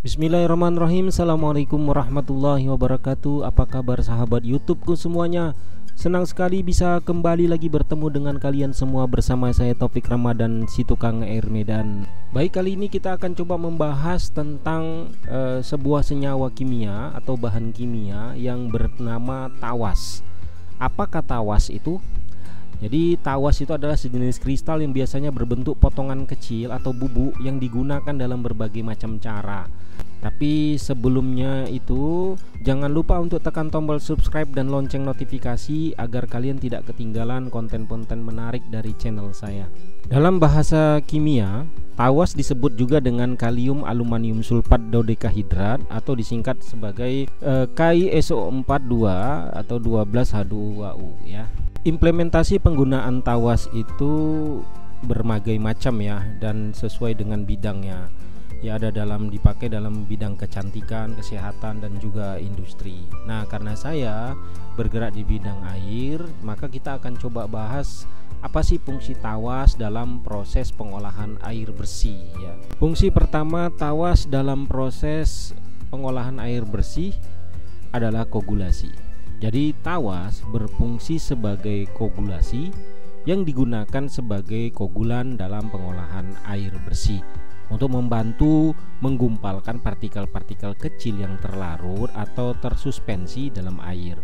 Bismillahirrahmanirrahim. Assalamualaikum warahmatullahi wabarakatuh. Apa kabar sahabat youtubeku semuanya? Senang sekali bisa kembali lagi bertemu dengan kalian semua bersama saya Taufik Ramadan si tukang air Medan. Baik kali ini kita akan coba membahas tentang uh, sebuah senyawa kimia atau bahan kimia yang bernama tawas. Apakah tawas itu? Jadi tawas itu adalah sejenis kristal yang biasanya berbentuk potongan kecil atau bubuk yang digunakan dalam berbagai macam cara. Tapi sebelumnya itu jangan lupa untuk tekan tombol subscribe dan lonceng notifikasi agar kalian tidak ketinggalan konten-konten menarik dari channel saya. Dalam bahasa kimia, tawas disebut juga dengan kalium aluminium sulfat dodekahidrat atau disingkat sebagai eh, KiSO42 atau 12H2U ya. Implementasi penggunaan tawas itu berbagai macam ya dan sesuai dengan bidangnya. Ya ada dalam dipakai dalam bidang kecantikan, kesehatan dan juga industri. Nah, karena saya bergerak di bidang air, maka kita akan coba bahas apa sih fungsi tawas dalam proses pengolahan air bersih ya. Fungsi pertama tawas dalam proses pengolahan air bersih adalah koagulasi. Jadi tawas berfungsi sebagai koagulasi yang digunakan sebagai koagulan dalam pengolahan air bersih untuk membantu menggumpalkan partikel-partikel kecil yang terlarut atau tersuspensi dalam air.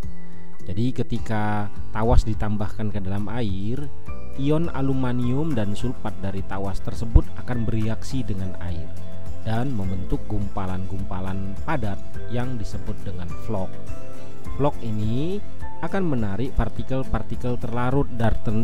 Jadi ketika tawas ditambahkan ke dalam air, ion aluminium dan sulfat dari tawas tersebut akan bereaksi dengan air dan membentuk gumpalan-gumpalan padat yang disebut dengan vlog. Vlog ini akan menarik partikel-partikel terlarut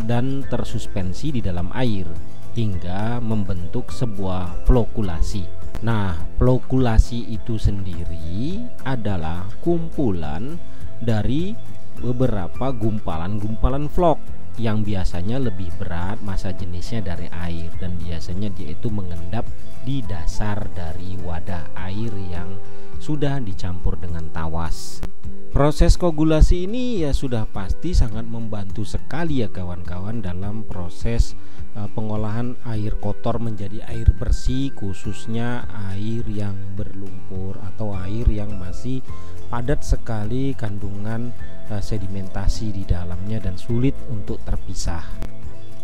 dan tersuspensi di dalam air hingga membentuk sebuah flokulasi. Nah, flokulasi itu sendiri adalah kumpulan dari beberapa gumpalan-gumpalan vlog yang biasanya lebih berat masa jenisnya dari air dan biasanya dia itu mengendap di dasar dari wadah air yang sudah dicampur dengan tawas. Proses koagulasi ini ya sudah pasti sangat membantu sekali ya kawan-kawan dalam proses uh, pengolahan air kotor menjadi air bersih khususnya air yang berlumpur atau air yang masih padat sekali kandungan uh, sedimentasi di dalamnya dan sulit untuk terpisah.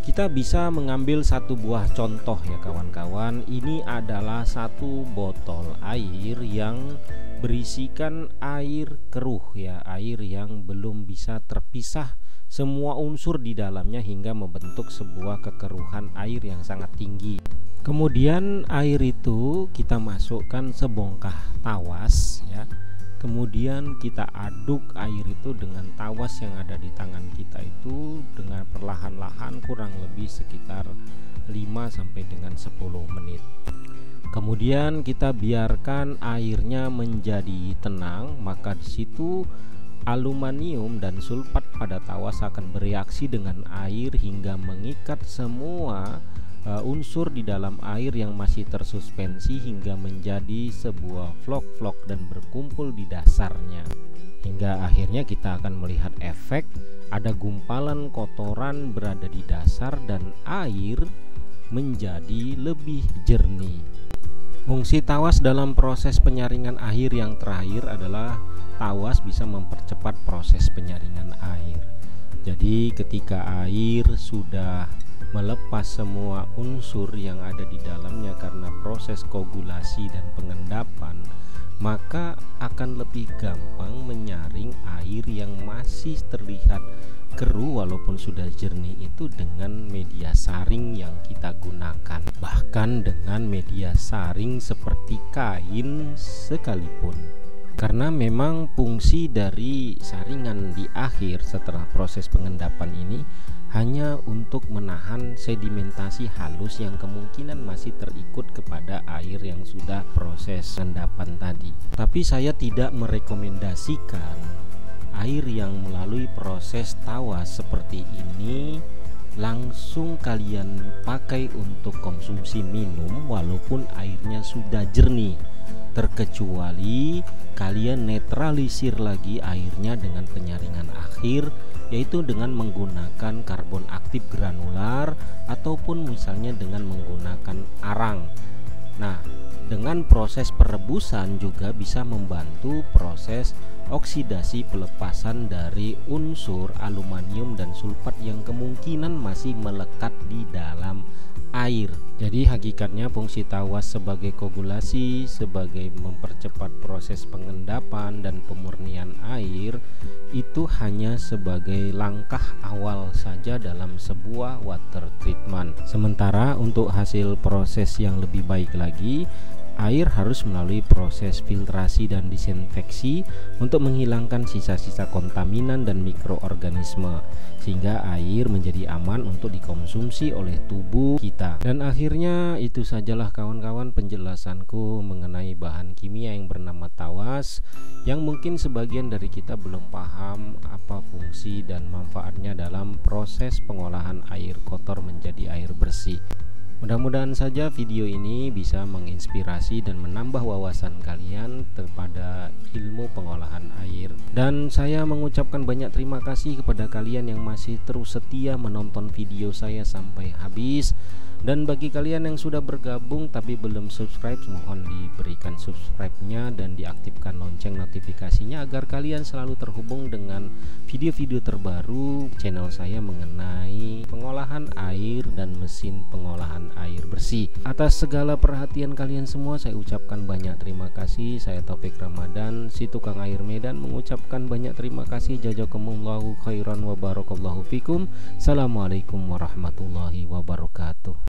Kita bisa mengambil satu buah contoh ya kawan-kawan. Ini adalah satu botol air yang berisikan air keruh ya air yang belum bisa terpisah semua unsur di dalamnya hingga membentuk sebuah kekeruhan air yang sangat tinggi. Kemudian air itu kita masukkan sebongkah tawas ya. Kemudian kita aduk air itu dengan tawas yang ada di tangan kita itu dengan perlahan-lahan kurang lebih sekitar 5 sampai dengan 10 menit kemudian kita biarkan airnya menjadi tenang maka di situ aluminium dan sulfat pada tawas akan bereaksi dengan air hingga mengikat semua uh, unsur di dalam air yang masih tersuspensi hingga menjadi sebuah vlog-vlog dan berkumpul di dasarnya. Hingga akhirnya kita akan melihat efek ada gumpalan kotoran berada di dasar dan air menjadi lebih jernih. Fungsi tawas dalam proses penyaringan air yang terakhir adalah tawas bisa mempercepat proses penyaringan air. Jadi ketika air sudah melepas semua unsur yang ada di dalamnya karena proses koagulasi dan pengendapan maka akan lebih gampang menyaring air yang masih terlihat keruh walaupun sudah jernih itu dengan media saring yang kita gunakan bahkan dengan media saring seperti kain sekalipun karena memang fungsi dari saringan di akhir setelah proses pengendapan ini hanya untuk menahan sedimentasi halus yang kemungkinan masih terikut kepada air yang sudah proses endapan tadi. Tapi saya tidak merekomendasikan air yang melalui proses tawas seperti ini langsung kalian pakai untuk konsumsi minum walaupun airnya sudah jernih terkecuali kalian netralisir lagi airnya dengan penyaringan akhir yaitu dengan menggunakan karbon aktif granular ataupun misalnya dengan menggunakan arang. Nah, Dengan proses perebusan juga bisa membantu proses oksidasi pelepasan dari unsur aluminium dan sulfat yang kemungkinan masih melekat di dalam air. Jadi hakikatnya fungsi tawas sebagai koagulasi, sebagai mempercepat proses pengendapan dan pemurnian air itu hanya sebagai langkah awal saja dalam sebuah water treatment. Sementara untuk hasil proses yang lebih baik lagi air harus melalui proses filtrasi dan disinfeksi untuk menghilangkan sisa-sisa kontaminan dan mikroorganisme sehingga air menjadi aman untuk dikonsumsi oleh tubuh kita. Dan akhirnya itu sajalah kawan-kawan penjelasanku mengenai bahan kimia yang bernama tawas yang mungkin sebagian dari kita belum paham apa fungsi dan manfaatnya dalam proses pengolahan air kotor menjadi air bersih. Mudah-mudahan saja video ini bisa menginspirasi dan menambah wawasan kalian kepada ilmu pengolahan air. Dan saya mengucapkan banyak terima kasih kepada kalian yang masih terus setia menonton video saya sampai habis. Dan bagi kalian yang sudah bergabung tapi belum subscribe, mohon diberikan subscribe-nya dan diaktifkan lonceng notifikasinya agar kalian selalu terhubung dengan video-video terbaru channel saya mengenai pengolahan air dan mesin pengolahan air bersih. Atas segala perhatian kalian semua saya ucapkan banyak terima kasih. Saya Taufik Ramadan, si tukang air Medan mengucapkan banyak terima kasih. Jazakumullahu khairan wa barakallahu fikum. Assalamualaikum warahmatullahi wabarakatuh.